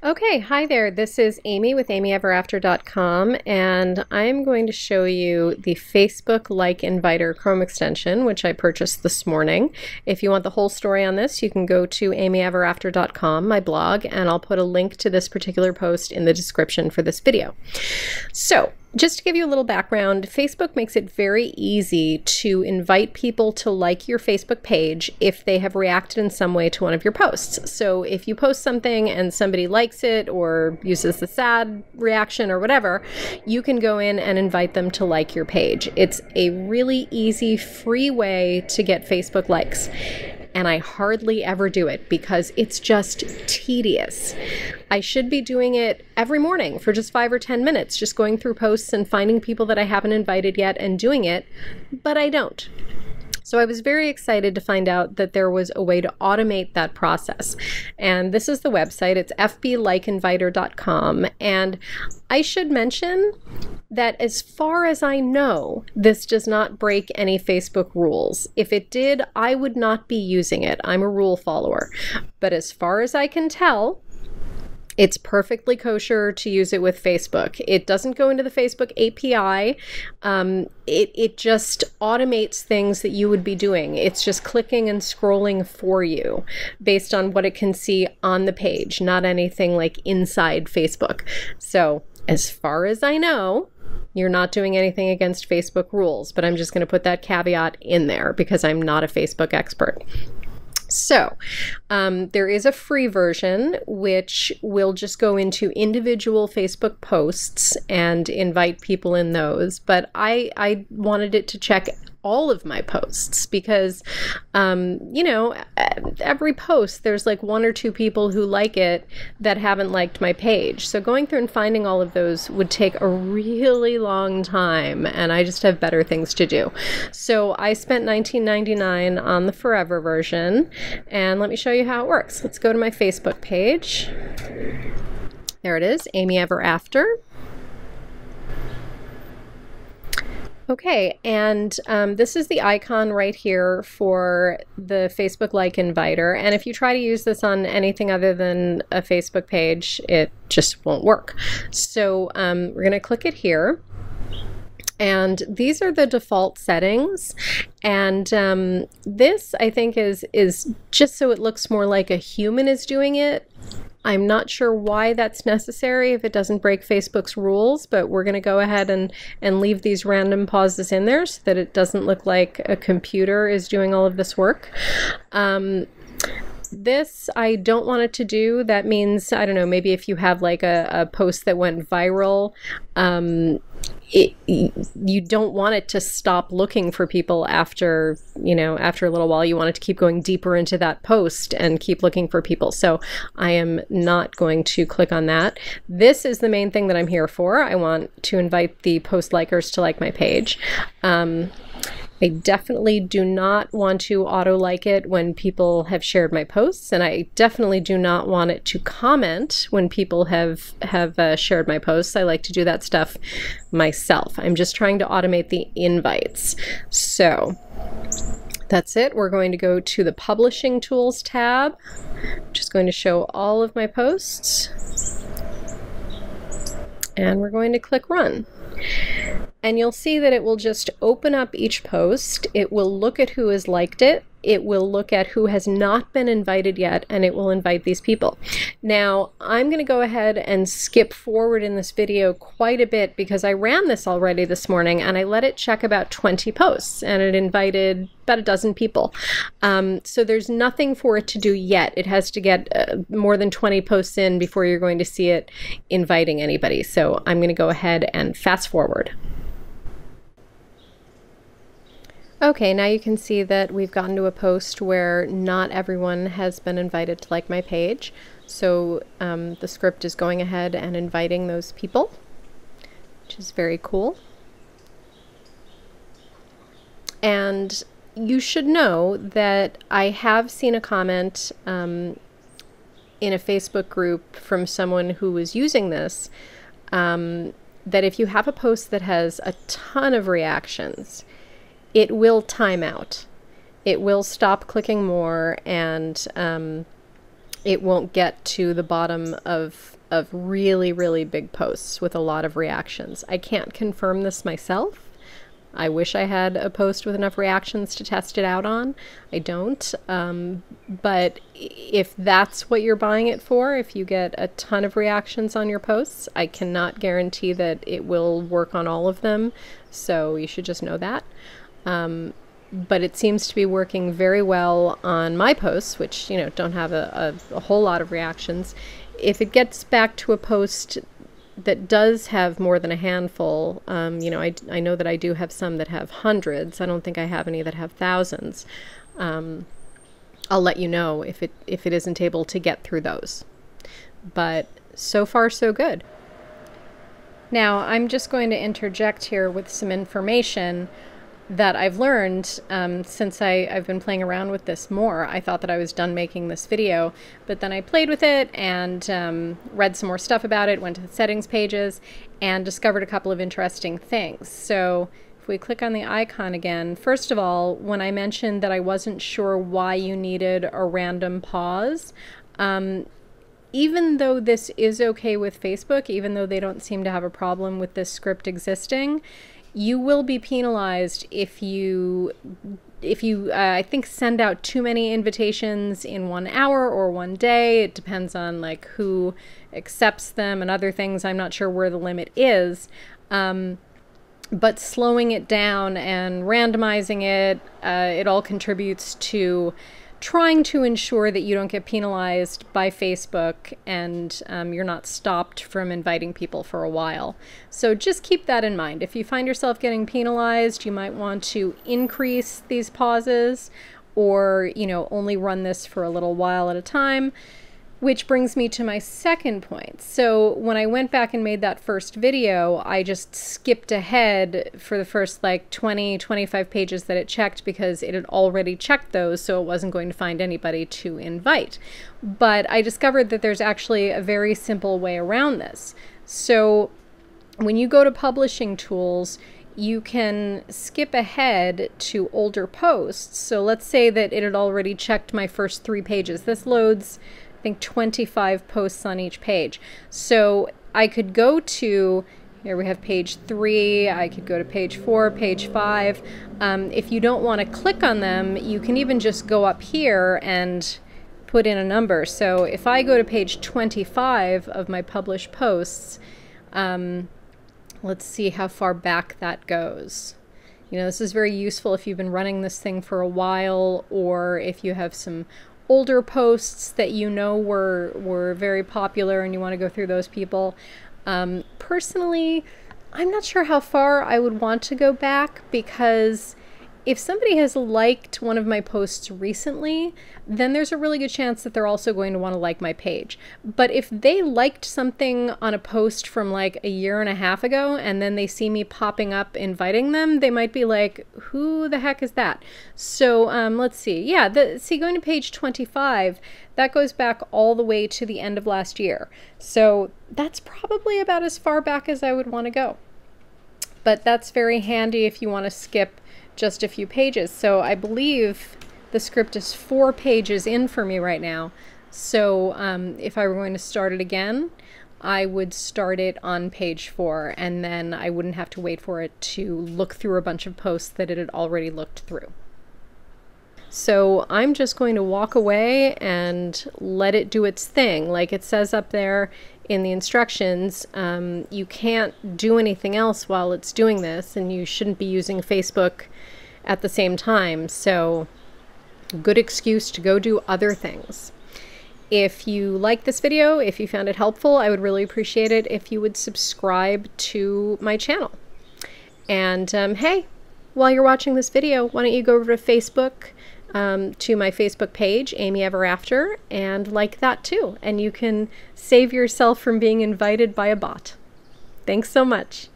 Okay, hi there. This is Amy with AmyEverAfter.com, and I'm going to show you the Facebook Like Inviter Chrome extension, which I purchased this morning. If you want the whole story on this, you can go to AmyEverAfter.com, my blog, and I'll put a link to this particular post in the description for this video. So, just to give you a little background, Facebook makes it very easy to invite people to like your Facebook page if they have reacted in some way to one of your posts. So if you post something and somebody likes it or uses the sad reaction or whatever, you can go in and invite them to like your page. It's a really easy, free way to get Facebook likes and I hardly ever do it because it's just tedious. I should be doing it every morning for just five or 10 minutes, just going through posts and finding people that I haven't invited yet and doing it, but I don't. So I was very excited to find out that there was a way to automate that process. And this is the website. It's fblikeinviter.com. And I should mention that as far as I know, this does not break any Facebook rules. If it did, I would not be using it. I'm a rule follower. But as far as I can tell, it's perfectly kosher to use it with Facebook. It doesn't go into the Facebook API. Um, it, it just automates things that you would be doing. It's just clicking and scrolling for you based on what it can see on the page, not anything like inside Facebook. So, as far as I know, you're not doing anything against Facebook rules, but I'm just going to put that caveat in there because I'm not a Facebook expert. So, um, there is a free version which will just go into individual Facebook posts and invite people in those. But I, I wanted it to check all of my posts because, um, you know, every post there's like one or two people who like it that haven't liked my page. So going through and finding all of those would take a really long time, and I just have better things to do. So I spent 19.99 on the forever version, and let me show you how it works. Let's go to my Facebook page. There it is, Amy Ever After. Okay, and um, this is the icon right here for the Facebook Like Inviter. And if you try to use this on anything other than a Facebook page, it just won't work. So um, we're going to click it here. And these are the default settings. And um, this, I think, is is just so it looks more like a human is doing it I'm not sure why that's necessary if it doesn't break Facebook's rules, but we're going to go ahead and, and leave these random pauses in there so that it doesn't look like a computer is doing all of this work. Um, this I don't want it to do. That means, I don't know, maybe if you have like a, a post that went viral, um, it, you don't want it to stop looking for people after you know after a little while. You want it to keep going deeper into that post and keep looking for people. So i am not going to click on that. This is the main thing that i'm here for. I want to invite the post likers to like my page. Um, I definitely do not want to auto like it when people have shared my posts, and I definitely do not want it to comment when people have have uh, shared my posts. I like to do that stuff myself. I'm just trying to automate the invites. So that's it. We're going to go to the Publishing Tools tab. I'm just going to show all of my posts. And we're going to click Run and you'll see that it will just open up each post. It will look at who has liked it. It will look at who has not been invited yet, and it will invite these people. Now, I'm going to go ahead and skip forward in this video quite a bit because I ran this already this morning and I let it check about 20 posts and it invited about a dozen people. Um, so there's nothing for it to do yet. It has to get uh, more than 20 posts in before you're going to see it inviting anybody. So I'm going to go ahead and fast forward. Okay, now you can see that we've gotten to a post where not everyone has been invited to like my page. So um, the script is going ahead and inviting those people, which is very cool. And you should know that I have seen a comment um, in a Facebook group from someone who was using this um, that if you have a post that has a ton of reactions, it will time out. It will stop clicking more and um, it won't get to the bottom of of really really big posts with a lot of reactions. I can't confirm this myself. I wish I had a post with enough reactions to test it out on. I don't. Um, but if that's what you're buying it for, if you get a ton of reactions on your posts, I cannot guarantee that it will work on all of them. So you should just know that. Um, but it seems to be working very well on my posts, which, you know, don't have a, a, a whole lot of reactions. If it gets back to a post that does have more than a handful, um, you know, I, I know that I do have some that have hundreds. I don't think I have any that have thousands. Um, I'll let you know if it if it isn't able to get through those. But so far so good. Now I'm just going to interject here with some information that I've learned um, since I, I've been playing around with this more. I thought that I was done making this video, but then I played with it and um, read some more stuff about it, went to the settings pages, and discovered a couple of interesting things. So if we click on the icon again, first of all, when I mentioned that I wasn't sure why you needed a random pause, um, even though this is okay with Facebook, even though they don't seem to have a problem with this script existing, you will be penalized if you if you uh, i think send out too many invitations in one hour or one day. It depends on like who accepts them and other things. I'm not sure where the limit is. Um, but slowing it down and randomizing it uh, it all contributes to trying to ensure that you don't get penalized by Facebook and um, you're not stopped from inviting people for a while. So just keep that in mind. If you find yourself getting penalized, you might want to increase these pauses or, you know, only run this for a little while at a time. Which brings me to my second point. So when I went back and made that first video, I just skipped ahead for the first like 20, 25 pages that it checked because it had already checked those, so it wasn't going to find anybody to invite. But I discovered that there's actually a very simple way around this. So when you go to publishing tools, you can skip ahead to older posts. So let's say that it had already checked my first three pages. This loads I think 25 posts on each page. So I could go to, here we have page three, I could go to page four, page five. Um, if you don't want to click on them, you can even just go up here and put in a number. So if I go to page 25 of my published posts, um, let's see how far back that goes. You know, this is very useful if you've been running this thing for a while or if you have some older posts that you know were were very popular and you want to go through those people. Um, personally, I'm not sure how far I would want to go back because if somebody has liked one of my posts recently, then there's a really good chance that they're also going to want to like my page. But if they liked something on a post from like a year and a half ago and then they see me popping up inviting them, they might be like, who the heck is that? So um, let's see. Yeah, the, see, going to page 25, that goes back all the way to the end of last year. So that's probably about as far back as I would want to go. But that's very handy if you want to skip just a few pages. So I believe the script is four pages in for me right now. So um, if I were going to start it again, I would start it on page four and then I wouldn't have to wait for it to look through a bunch of posts that it had already looked through. So I'm just going to walk away and let it do its thing. Like it says up there in the instructions, um, you can't do anything else while it's doing this, and you shouldn't be using Facebook at the same time. So, good excuse to go do other things. If you like this video, if you found it helpful, I would really appreciate it if you would subscribe to my channel. And um, hey, while you're watching this video, why don't you go over to Facebook um, to my Facebook page, Amy Ever After, and like that too. And you can save yourself from being invited by a bot. Thanks so much.